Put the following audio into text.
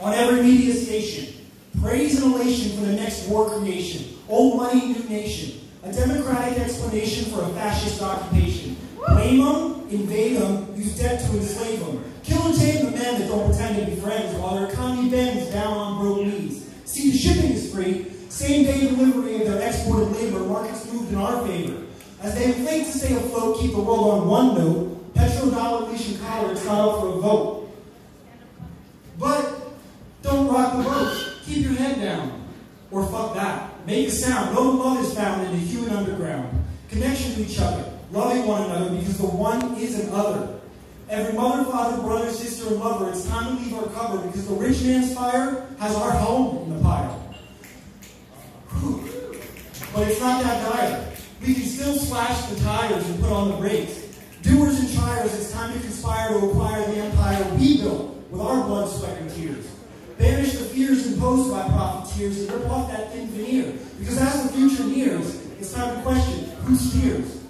on every media station. Praise and elation for the next war creation. Old money, new nation. A democratic explanation for a fascist occupation. Blame them, invade them, use debt to enslave them. Kill and tame the men that don't pretend to be friends while their economy bends down on broke knees. See, the shipping is free. Same day delivery of their exported labor, markets moved in our favor. As they inflate to stay afloat, keep the world on one note, petrodollar, leash, and collar, it's not up for a vote. But don't rock the boat. Keep your head down. Or fuck that. Make a sound. No love is found in the human underground. Connection to each other. Loving one another because the one is an other. Every mother, father, brother, sister, and lover, it's time to leave our cover because the rich man's fire has our home in the pile. But it's not that dire. We can still slash the tires and put on the brakes. Doers and triers, it's time to conspire to acquire the empire we built with our blood, sweat, and tears. Banish the fears imposed by profiteers and rip off that thin veneer. Because as the future nears, it's time to question who steers.